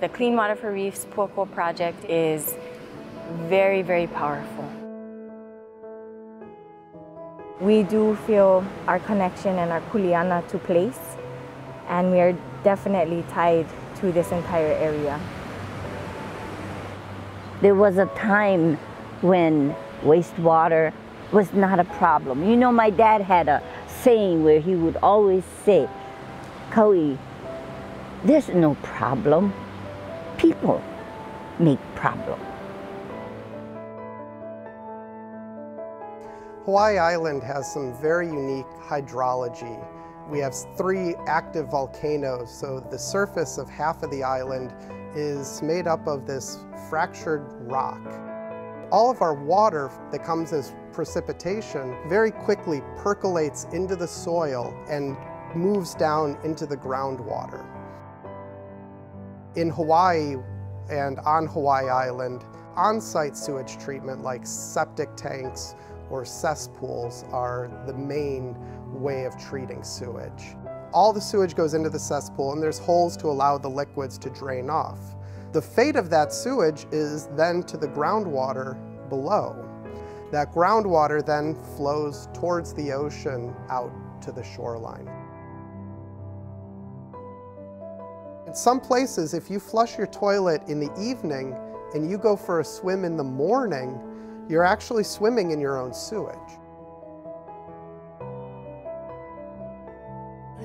The Clean Water for Reefs Puakō project is very, very powerful. We do feel our connection and our kuleana to place, and we are definitely tied to this entire area. There was a time when wastewater was not a problem. You know, my dad had a saying where he would always say, Kauai, there's no problem. People make problems. Hawaii Island has some very unique hydrology. We have three active volcanoes, so the surface of half of the island is made up of this fractured rock. All of our water that comes as precipitation very quickly percolates into the soil and moves down into the groundwater. In Hawaii and on Hawaii Island, on-site sewage treatment like septic tanks or cesspools are the main way of treating sewage. All the sewage goes into the cesspool and there's holes to allow the liquids to drain off. The fate of that sewage is then to the groundwater below. That groundwater then flows towards the ocean out to the shoreline. In some places, if you flush your toilet in the evening and you go for a swim in the morning, you're actually swimming in your own sewage.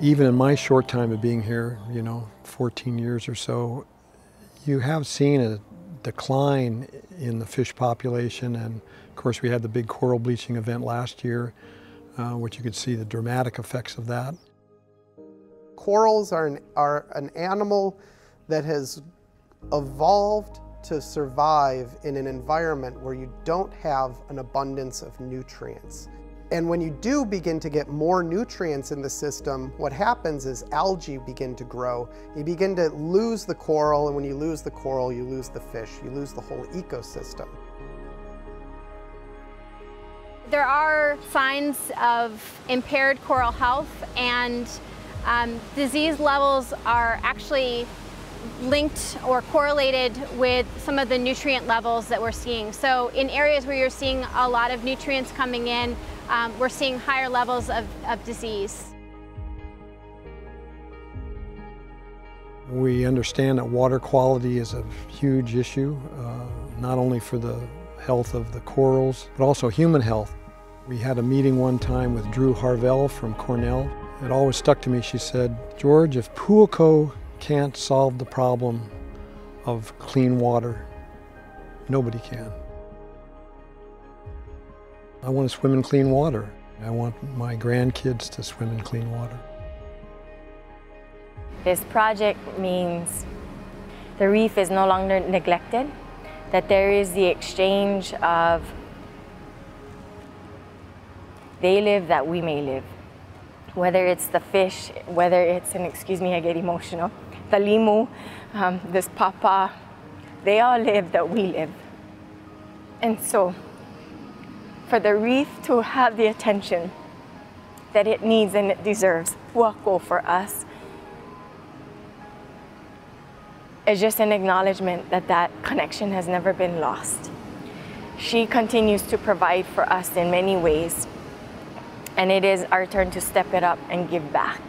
Even in my short time of being here, you know, 14 years or so, you have seen a decline in the fish population. And of course, we had the big coral bleaching event last year, uh, which you could see the dramatic effects of that. Corals are an, are an animal that has evolved to survive in an environment where you don't have an abundance of nutrients. And when you do begin to get more nutrients in the system, what happens is algae begin to grow. You begin to lose the coral, and when you lose the coral, you lose the fish. You lose the whole ecosystem. There are signs of impaired coral health and um, disease levels are actually linked or correlated with some of the nutrient levels that we're seeing. So in areas where you're seeing a lot of nutrients coming in, um, we're seeing higher levels of, of disease. We understand that water quality is a huge issue, uh, not only for the health of the corals, but also human health. We had a meeting one time with Drew Harvell from Cornell. It always stuck to me. She said, George, if Puakō can't solve the problem of clean water, nobody can. I want to swim in clean water. I want my grandkids to swim in clean water. This project means the reef is no longer neglected, that there is the exchange of they live that we may live. Whether it's the fish, whether it's, and excuse me, I get emotional, the limu, um, this papa, they all live that we live. And so for the reef to have the attention that it needs and it deserves, Puakō for us, is just an acknowledgement that that connection has never been lost. She continues to provide for us in many ways, and it is our turn to step it up and give back.